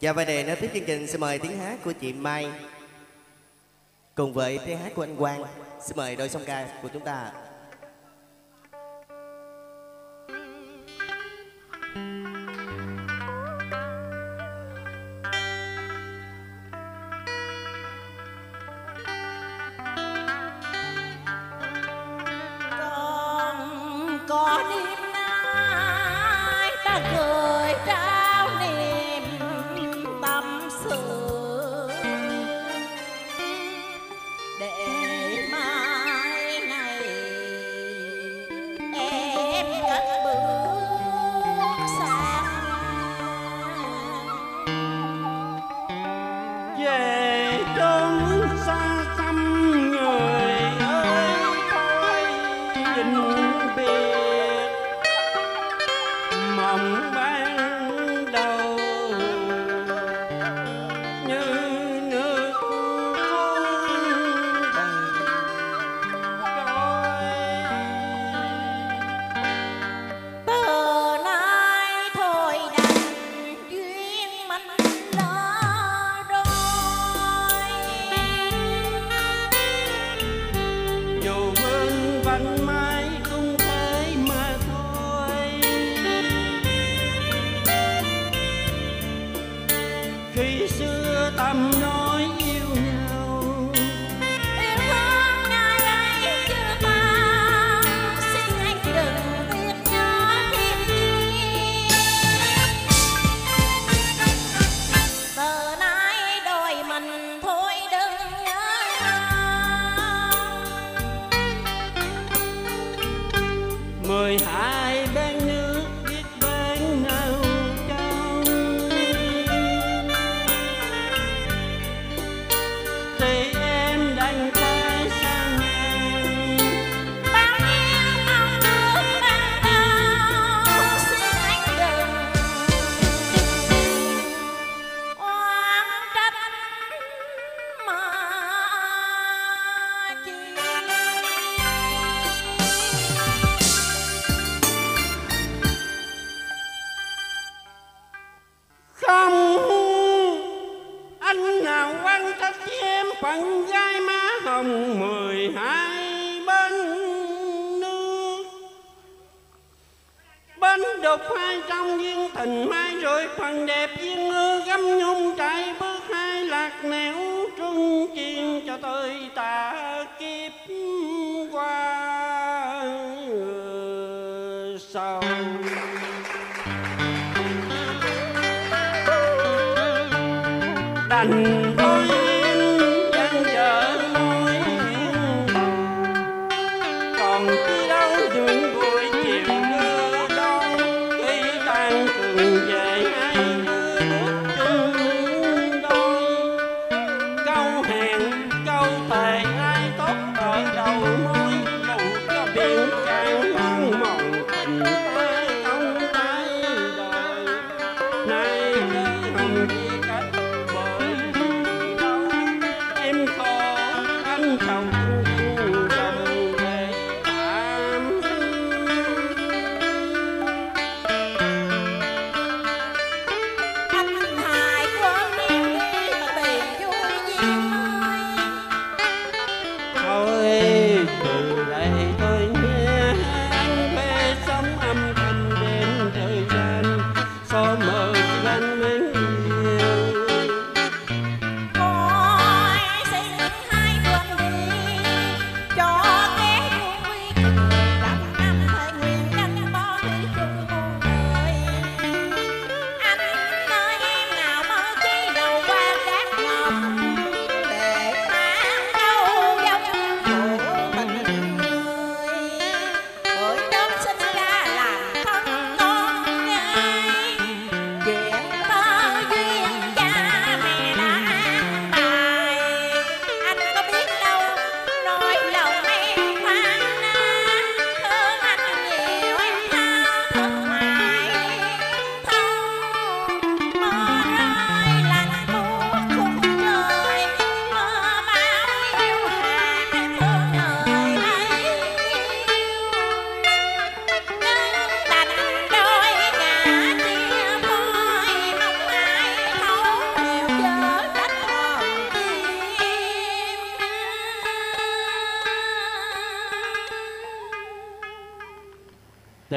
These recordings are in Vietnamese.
Và bài đề nói tiếp chương trình, xin mời tiếng hát của chị Mai Cùng với tiếng hát của anh Quang, Xin mời đôi song ca của chúng ta Thank you. 没 hai bên nước. Bên đục hai trong viên tình mai rồi phần đẹp viên ngư gấm nhung chạy bước hai lạc nẻo trung chiên cho tôi tạ kiếp qua sau đành night.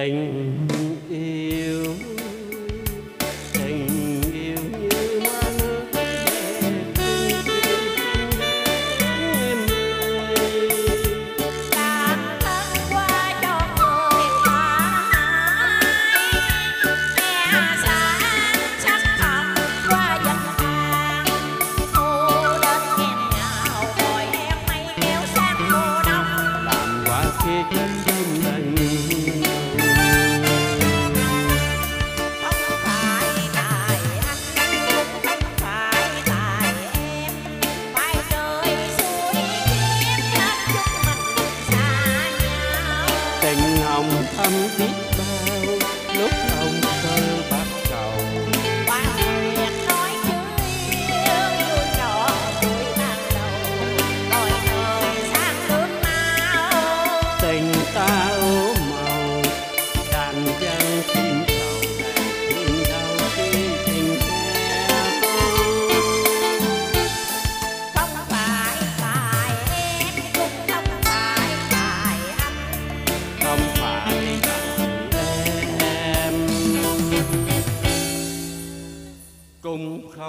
tình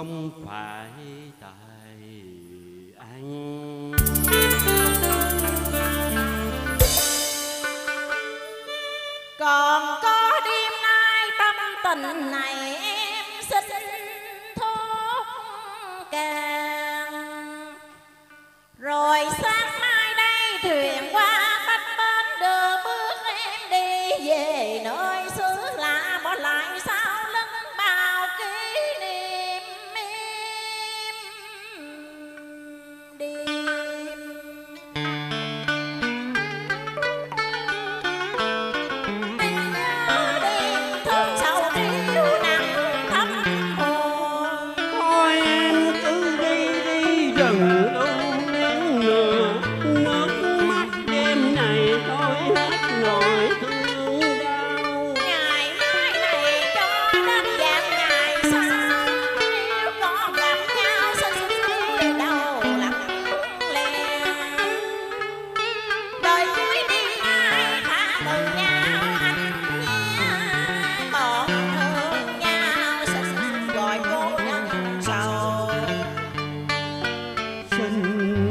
không phải tại anh. Còn có đêm nay tâm tình này em xin thốt càng rồi sáng mai đây thuyền qua Shanti.